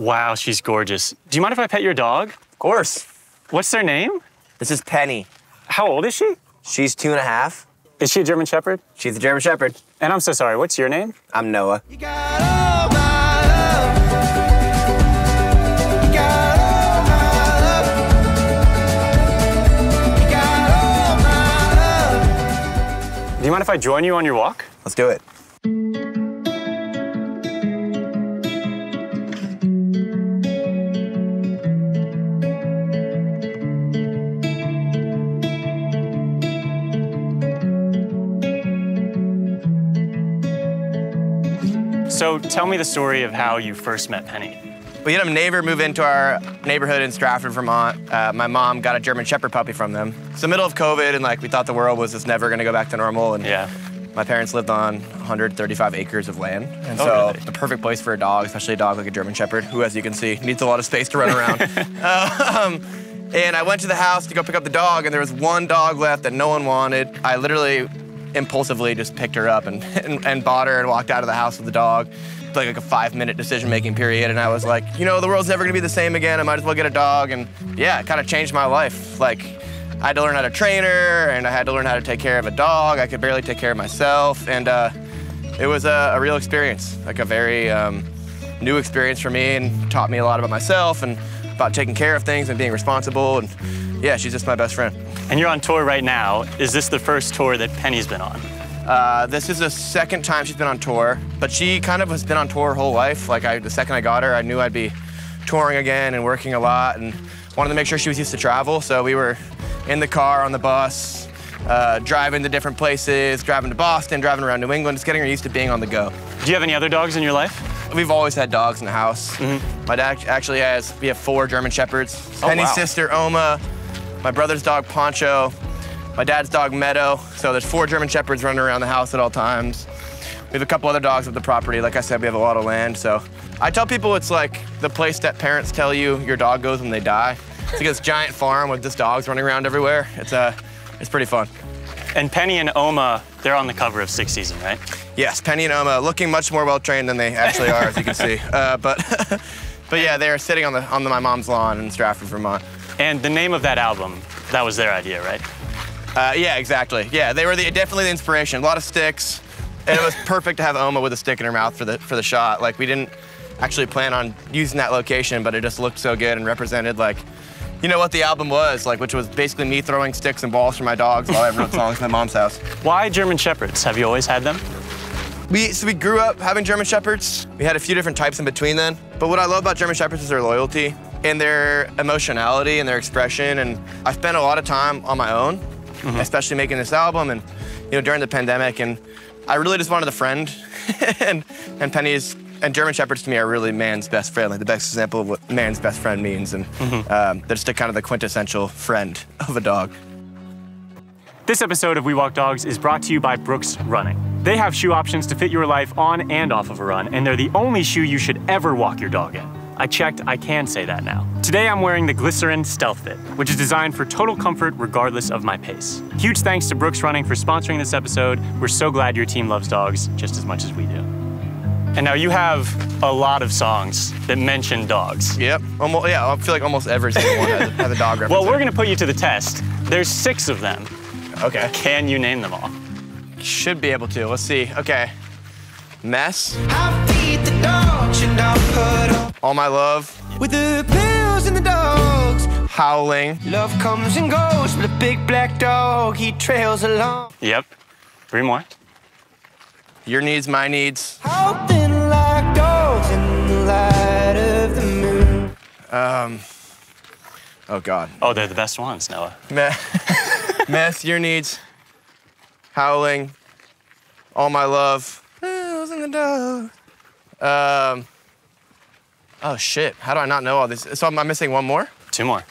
Wow, she's gorgeous. Do you mind if I pet your dog? Of course. What's their name? This is Penny. How old is she? She's two and a half. Is she a German Shepherd? She's a German Shepherd. And I'm so sorry, what's your name? I'm Noah. You got all my love. You got all my love. You got all my love. Do you mind if I join you on your walk? Let's do it. So tell me the story of how you first met Penny. We had a neighbor move into our neighborhood in Stratford, Vermont. Uh, my mom got a German Shepherd puppy from them. It's the middle of COVID, and like we thought the world was just never gonna go back to normal. And Yeah. my parents lived on 135 acres of land, and Oh, so really? the perfect place for a dog, especially a dog like a German Shepherd, who, as you can see, needs a lot of space to run around. um, and I went to the house to go pick up the dog, and there was one dog left that no one wanted. I literally impulsively just picked her up and, and, and bought her and walked out of the house with the dog. Like, like a five minute decision making period. And I was like, you know, the world's never gonna be the same again. I might as well get a dog. And yeah, it kind of changed my life. Like, I had to learn how to train her and I had to learn how to take care of a dog. I could barely take care of myself. And uh, it was a, a real experience, like a very um, new experience for me and taught me a lot about myself and about taking care of things and being responsible. And yeah, she's just my best friend. And you're on tour right now. Is this the first tour that Penny's been on? Uh, this is the second time she's been on tour, but she kind of has been on tour her whole life. Like I, the second I got her, I knew I'd be touring again and working a lot, and wanted to make sure she was used to travel. So we were in the car, on the bus, uh, driving to different places, driving to Boston, driving around New England, just getting her used to being on the go. Do you have any other dogs in your life? We've always had dogs in the house. My dad actually has, we have four German Shepherds. Oh, Penny's wow. sister, Oma, my brother's dog, Poncho, my dad's dog, Meadow. So there's four German Shepherds running around the house at all times. We have a couple other dogs at the property. Like I said, we have a lot of land. So I tell people it's like the place that parents tell you your dog goes when they die. It's like this giant farm with just dogs running around everywhere. It's, uh, it's pretty fun. And Penny and Oma, they're on the cover of Stick Season, right? Yes, Penny and Oma looking much more well trained than they actually are, as you can see. Uh, but, but yeah, they are sitting on the on the, my mom's lawn in Stratford, Vermont. And the name of that album, that was their idea, right? Uh, yeah, exactly. Yeah, they were the, definitely the inspiration. A lot of sticks, and it was perfect to have Oma with a stick in her mouth for the for the shot. Like we didn't actually plan on using that location, but it just looked so good and represented like. You know what the album was, like, which was basically me throwing sticks and balls for my dogs while I wrote songs in my mom's house. Why German Shepherds? Have you always had them? We so we grew up having German Shepherds. We had a few different types in between then. But what I love about German Shepherds is their loyalty and their emotionality and their expression. And I spent a lot of time on my own, especially making this album and you know during the pandemic. And I really just wanted a friend. and and Penny's and German Shepherds to me are really man's best friend, like the best example of what man's best friend means. And um, they're just a kind of the quintessential friend of a dog. This episode of We Walk Dogs is brought to you by Brooks Running. They have shoe options to fit your life on and off of a run, and they're the only shoe you should ever walk your dog in. I checked, I can say that now. Today I'm wearing the Glycerin Stealth Fit, which is designed for total comfort regardless of my pace. Huge thanks to Brooks Running for sponsoring this episode. We're so glad your team loves dogs just as much as we do. And now you have a lot of songs that mention dogs. Yep. Almost, yeah, I feel like almost every single one has, a- has a dog reference. Well, we're gonna put you to the test. There's six of them. okay. Can you name them all? Should be able to. Let's see. Okay. Mess. I All my love. with the pills and the dogs. Howling. Love comes and goes, but a big black dog, he trails along. Yep. Three more. Your needs, my needs. Howling like dogs in the light of the moon. Um, oh God. Oh, they're the best ones, Noah. Me- Mess. Your needs. Howling. All my love. Pills in the dog. Um. Oh shit. How do I not know all this? So am I missing one more? Two more.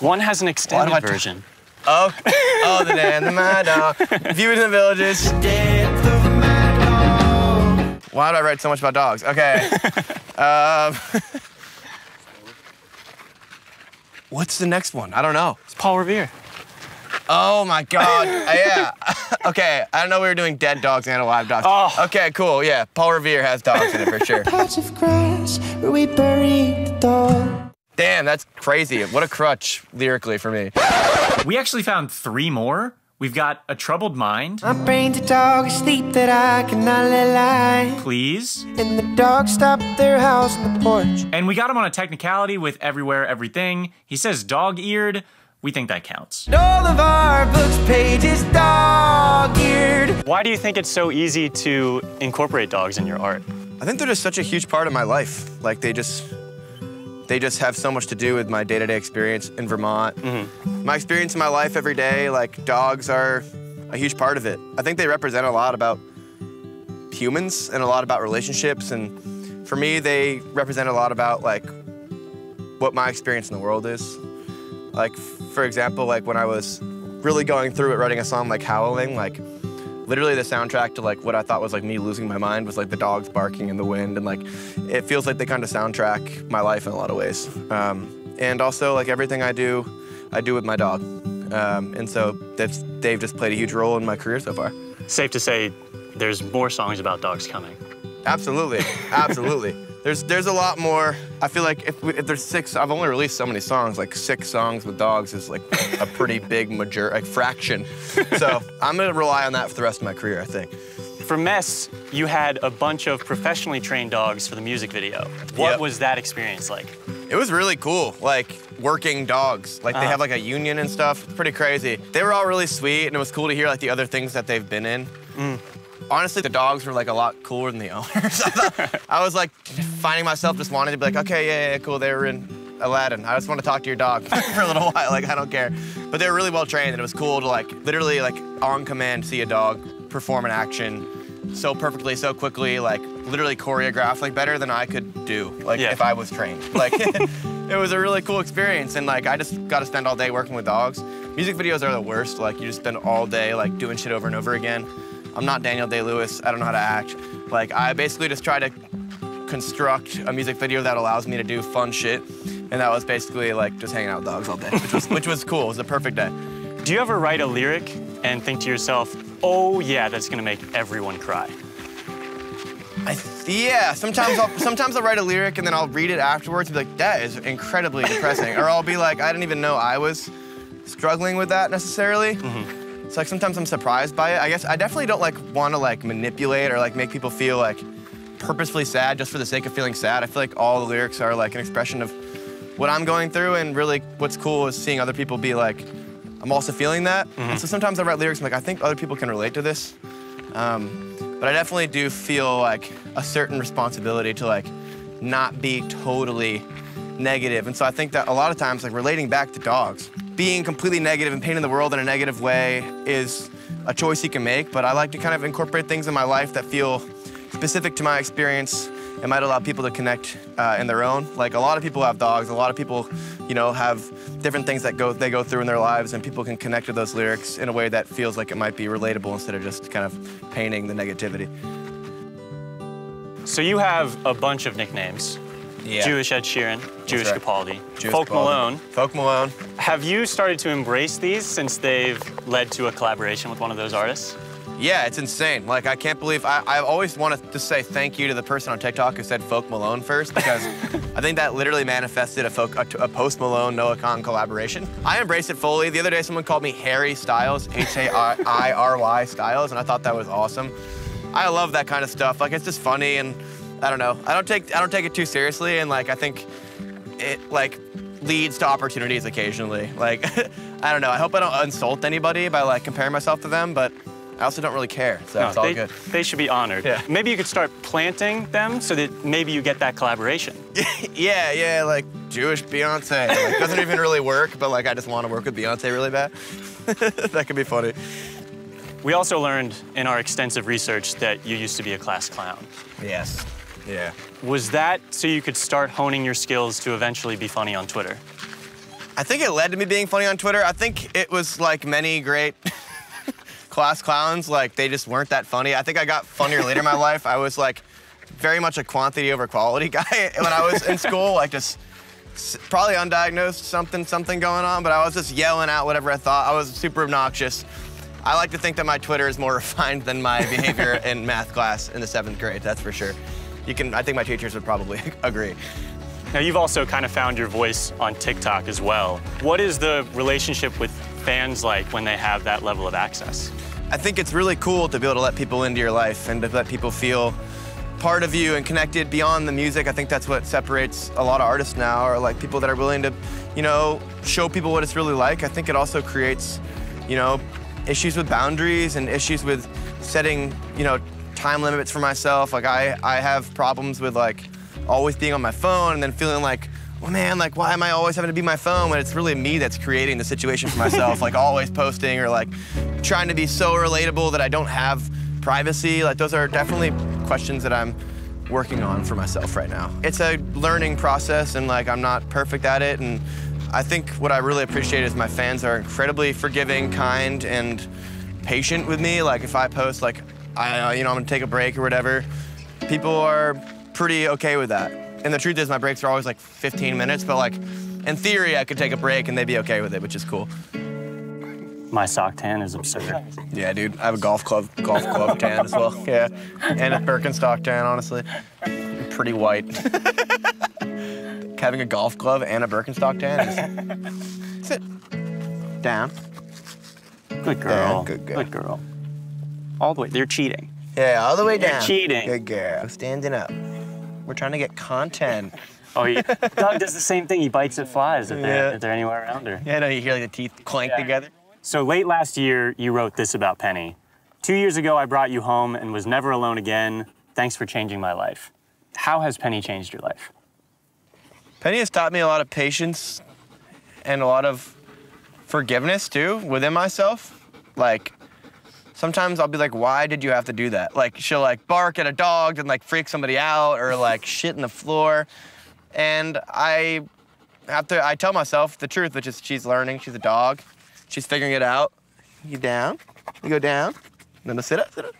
One has an extended version. Oh. Oh, the day and the mad dog. Viewed in the villages. Death of a. Why do I write so much about dogs? Okay. um, what's the next one? I don't know. It's Paul Revere. Oh my God. Uh, yeah. okay. I don't know we were doing dead dogs and alive dogs. Oh. Okay, cool. Yeah. Paul Revere has dogs in it for sure. Patch of grass where we buried the dog. Damn, that's crazy. What a crutch lyrically for me. We actually found three more. We've got A Troubled Mind, My brain's a dog asleep that I cannot let lie. Please. And the dog stopped their house on the porch. And we got him on a technicality with Everywhere, Everything. He says dog eared. We think that counts. All of our books pages dog eared. Why do you think it's so easy to incorporate dogs in your art? I think they're just such a huge part of my life. Like they just they just have so much to do with my day-to-day experience in Vermont. Mm-hmm. My experience in my life every day, like dogs are a huge part of it. I think they represent a lot about humans and a lot about relationships and for me they represent a lot about like what my experience in the world is. Like for example, like when I was really going through it writing a song like Howling, like literally the soundtrack to like what I thought was like me losing my mind was like the dogs barking in the wind and like it feels like they kind of soundtrack my life in a lot of ways. Um, and also like everything I do, I do with my dog. Um, and so they've, they've just played a huge role in my career so far. Safe to say, there's more songs about dogs coming. Absolutely, absolutely. There's there's a lot more. I feel like if, we, if there's six, I've only released so many songs. Like six songs with dogs is like a pretty big major like fraction. So I'm gonna rely on that for the rest of my career. I think. For Mess, you had a bunch of professionally trained dogs for the music video. What Yep. was that experience like? It was really cool, like working dogs. Like they Uh-huh. have like a union and stuff. It's pretty crazy. They were all really sweet, and it was cool to hear like the other things that they've been in. Honestly, the dogs were like a lot cooler than the owners. I, thought- I was like finding myself just wanting to be like, okay, yeah, yeah, cool. They were in Aladdin. I just want to talk to your dog for a little while. Like I don't care. But they were really well trained, and it was cool to like literally like on command see a dog perform an action so perfectly, so quickly, like literally choreographed like better than I could do. Like Yeah. if I was trained. Like it was a really cool experience and like I just got to spend all day working with dogs. Music videos are the worst. Like you just spend all day like doing shit over and over again. I'm not Daniel Day-Lewis. I don't know how to act. Like I basically just try to construct a music video that allows me to do fun shit. And that was basically like just hanging out with dogs all day, which was, which was cool. It was the perfect day. Do you ever write a lyric and think to yourself, oh yeah, that's gonna make everyone cry? I, yeah, sometimes I'll sometimes I'll write a lyric and then I'll read it afterwards and be like, that is incredibly depressing. or I'll be like, I didn't even know I was struggling with that necessarily. Mm-hmm. It's like sometimes I'm surprised by it. I guess I definitely don't like want to like manipulate or like make people feel like purposefully sad just for the sake of feeling sad. I feel like all the lyrics are like an expression of what I'm going through and really what's cool is seeing other people be like, I'm also feeling that. And so sometimes I write lyrics I'm like, I think other people can relate to this. Um, but I definitely do feel like a certain responsibility to like not be totally negative. And so I think that a lot of times, like relating back to dogs, being completely negative and painting the world in a negative way is a choice you can make. But I like to kind of incorporate things in my life that feel specific to my experience it might allow people to connect uh, in their own. Like a lot of people have dogs. A lot of people, you know, have different things that go they go through in their lives, and people can connect to those lyrics in a way that feels like it might be relatable instead of just kind of painting the negativity. So you have a bunch of nicknames. Yeah. Jewish Ed Sheeran, Jewish right. Capaldi, Jewish Folk Capaldi. Malone. Folk Malone. Have you started to embrace these since they've led to a collaboration with one of those artists? Yeah, it's insane. Like, I can't believe, I, I always wanted to say thank you to the person on TikTok who said Folk Malone first because I think that literally manifested a, folk, a, a Post Malone, Noah Kahan collaboration. I embrace it fully. The other day, someone called me Harry Styles, H-A-I-R-Y Styles, and I thought that was awesome. I love that kind of stuff. Like, it's just funny, and I don't know. I don't take, I don't take it too seriously, and like, I think it, like, leads to opportunities occasionally. Like, I don't know. I hope I don't insult anybody by like comparing myself to them, but I also don't really care, so it's all they, good. they should be honored. Yeah. Maybe you could start planting them so that maybe you get that collaboration. yeah, yeah, like Jewish Beyonce. Like, doesn't even really work, but like I just want to work with Beyonce really bad. that could be funny. We also learned in our extensive research that you used to be a class clown. Yes. Yeah. Was that so you could start honing your skills to eventually be funny on Twitter? I think it led to me being funny on Twitter. I think it was like many great class clowns, like they just weren't that funny. I think I got funnier later in my life. I was like very much a quantity over quality guy when I was in school, like just probably undiagnosed something something going on, but I was just yelling out whatever I thought. I was super obnoxious. I like to think that my Twitter is more refined than my behavior in math class in the seventh grade. That's for sure. you can. I think my teachers would probably agree. Now, you've also kind of found your voice on TikTok as well. What is the relationship with fans like when they have that level of access? I think it's really cool to be able to let people into your life and to let people feel part of you and connected beyond the music. I think that's what separates a lot of artists now, are like people that are willing to, you know, show people what it's really like. I think it also creates, you know, issues with boundaries and issues with setting, you know, time limits for myself. Like I, I have problems with like always being on my phone and then feeling like, well, man, like why am I always having to be my phone when it's really me that's creating the situation for myself? like always posting or like trying to be so relatable that I don't have privacy. Like those are definitely questions that I'm working on for myself right now. It's a learning process and like I'm not perfect at it and I think what I really appreciate is my fans are incredibly forgiving, kind, and patient with me. Like if I post like, I, you know, I'm gonna take a break or whatever, people are pretty okay with that. And the truth is my breaks are always like 15 minutes, but like in theory I could take a break and they'd be okay with it, which is cool. My sock tan is absurd. Yeah, dude, I have a golf club, golf club tan as well. Yeah, and a Birkenstock tan, honestly. I'm pretty white. Having a golf glove and a Birkenstock tan is... Sit. Down. Good girl. Yeah, good girl. Good girl. All the way. They're cheating. Yeah, all the way down. You're down. cheating. Good girl. Standing up. We're trying to get content. Oh, he, Doug does the same thing. He bites at flies if, Yeah. they're, if they're anywhere around her. Yeah, no, you hear like the teeth clank Yeah. together. So late last year, you wrote this about Penny. Two years ago, I brought you home and was never alone again. Thanks for changing my life. How has Penny changed your life? Penny has taught me a lot of patience and a lot of forgiveness too within myself. Like sometimes I'll be like, why did you have to do that? Like she'll like bark at a dog and like freak somebody out or like shit in the floor. And I have to I tell myself the truth, which is she's learning, she's a dog. She's figuring it out. You down? You go down. Then to sit up, sit up.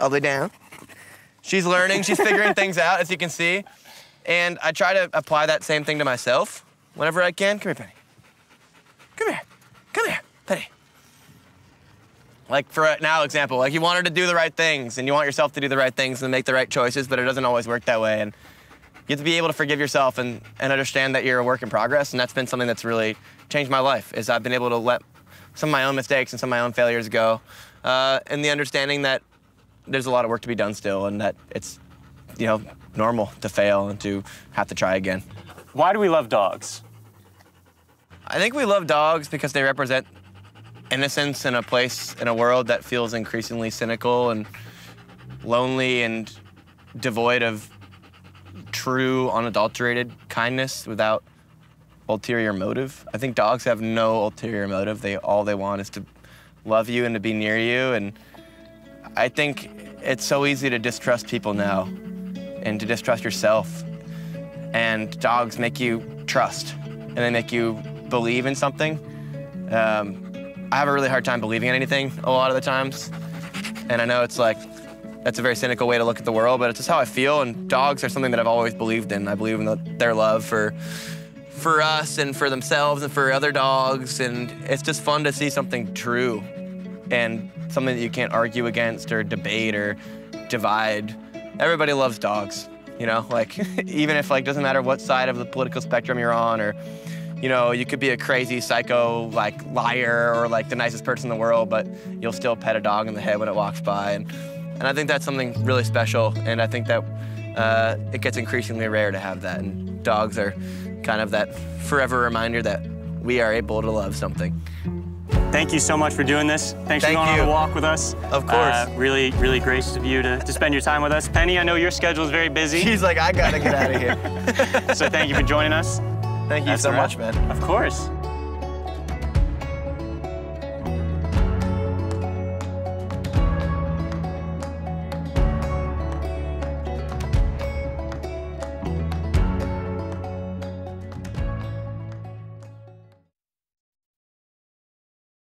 All the way down. She's learning, she's figuring things out, as you can see. And I try to apply that same thing to myself whenever I can. Come here, Penny. Come here. Come here, Penny. Like for now example, like you want her to do the right things and you want yourself to do the right things and make the right choices, but it doesn't always work that way. And you have to be able to forgive yourself and, and understand that you're a work in progress. And that's been something that's really changed my life is I've been able to let some of my own mistakes and some of my own failures go. Uh, and the understanding that there's a lot of work to be done still and that it's, you know, normal to fail and to have to try again. Why do we love dogs? I think we love dogs because they represent innocence in a place in a world that feels increasingly cynical and lonely and devoid of true, unadulterated kindness without ulterior motive. I think dogs have no ulterior motive. They all they want is to love you and to be near you and I think it's so easy to distrust people now and to distrust yourself. And dogs make you trust and they make you believe in something. Um, I have a really hard time believing in anything a lot of the times. And I know it's like, that's a very cynical way to look at the world, but it's just how I feel. And dogs are something that I've always believed in. I believe in the, their love for, for us and for themselves and for other dogs. And it's just fun to see something true and something that you can't argue against or debate or divide. Everybody loves dogs, you know, like even if like doesn't matter what side of the political spectrum you're on or you know, you could be a crazy psycho like liar or like the nicest person in the world, but you'll still pet a dog in the head when it walks by. And and I think that's something really special. And I think that uh, it gets increasingly rare to have that. And dogs are kind of that forever reminder that we are able to love something. Thank you so much for doing this. Thanks Thank for going you. on the walk with us. Of course. Uh, really, really gracious of you to, to spend your time with us. Penny, I know your schedule is very busy, He's like, I gotta get out of here. so thank you for joining us. Thank you That's so wrap. much, man. Of course.